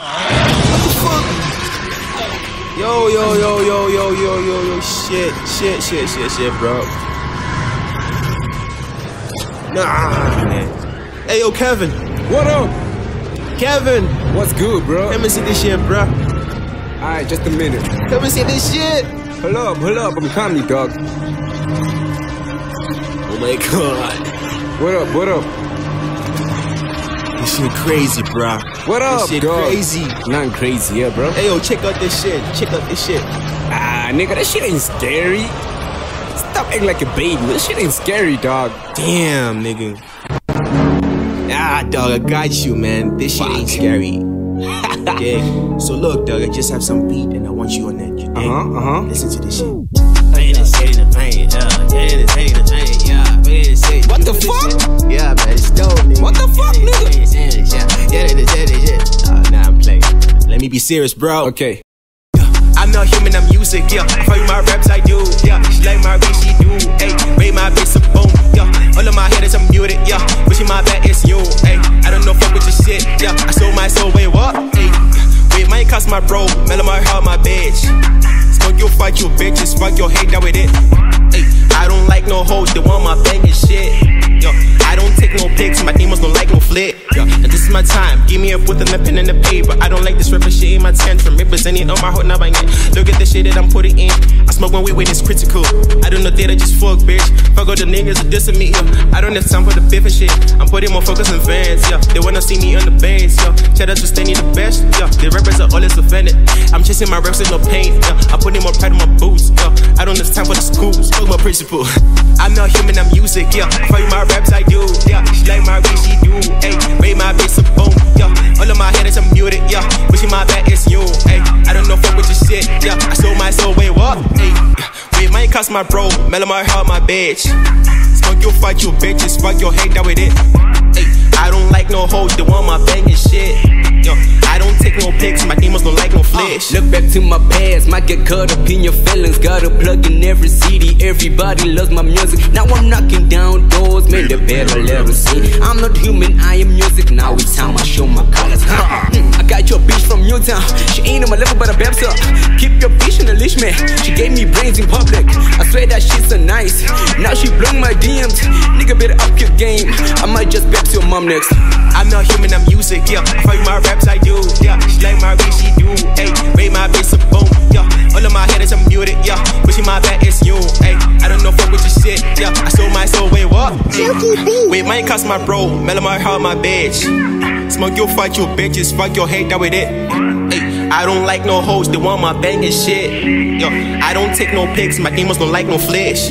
What? Yo, yo, yo, yo, yo, yo, yo, yo, shit, shit, shit, shit, shit, bro. Nah, man. Hey, yo, Kevin. What up? Kevin. What's good, bro? Let me see this shit, bro. Alright, just a minute. Let me see this shit. Hold up, hold up, I'm coming, dog. Oh my god. What up, what up? This shit crazy, bro. What up, This shit dog? crazy. Nothing crazy, yeah, bro. Hey, yo, check out this shit. Check out this shit. Ah, nigga, that shit ain't scary. Stop acting like a baby. This shit ain't scary, dog. Damn, nigga. Ah, dog, I got you, man. This shit ain't scary. yeah. So look, dog, I just have some beat and I want you on that. You? Uh huh, uh huh. Listen to this shit. What Let me be serious, bro. Okay. I'm not human, I'm music, yeah. Find my raps, I do, yeah. She like my beat, she do, ayy. Rate my bitch a boom, yeah. All of my head is I'm muted, yeah. Wishing my back is you, ayy. I don't know fuck with your shit, yeah. I sold my soul, wait, what? Ayy. Wait, my cost my bro, mellow my heart, my bitch. Smoke your fight, you bitches, fuck your hate down with it. Ayy. I don't like no hoes, they want my banging shit. Take no pics, my demons don't like no flit. Yeah. and this is my time. Give me up with a pen and a paper. I don't like this rapper shit in my tantrum. Representing on my heart, now I get. Look at the shit that I'm putting in. I smoke when we win, it's critical. I don't know that I just fuck, bitch. Fuck all the niggas who dissing me, yo. I don't have time for the beef and shit. I'm putting more focus on fans, yeah. They wanna see me on the base, yo. Shout out to Stanley the best, yeah. The rappers are always offended. I'm chasing my reps with no pain, yeah. I'm putting more pride in my boots, yeah. I don't have time for the schools, fuck my principal. I'm not human, I'm music, yeah. My bro, mellow my heart, my bitch. Smoke your fight, you bitches, fuck your hate down with it. Ayy. I don't like no hoes, they want my banging shit. Yo, no pics, my demons don't like no flesh. Look back to my past, might get caught up in your feelings. Gotta plug in every CD, everybody loves my music. Now I'm knocking down doors, man, the better let us see. I'm not human, I am music. Now it's time I show my colors. Mm, I got your bitch from Newtown, she ain't on my level, but I babs up. Keep your bitch in the leash, man. She gave me brains in public. I swear that shit's so nice. Now she blowing my DMs. Nigga, better up your game. I might just babs your mom next. I'm not human, I'm music, yeah. I fight my raps, I do, yeah. Like my beat, she do, ayy. Rate my bitch a boom, yeah. All of my head is I'm muted, yeah. Wishing my back is you, ayy. I don't know fuck with your shit, yeah. I sold my soul, wait, what? Wait, might cost my bro, mellow my heart, my bitch. Smoke your fight, you bitches, fuck your hate that with it. Ayy. I don't like no hoes, they want my banging shit. Yo, I don't take no pics, my demons don't like no flesh.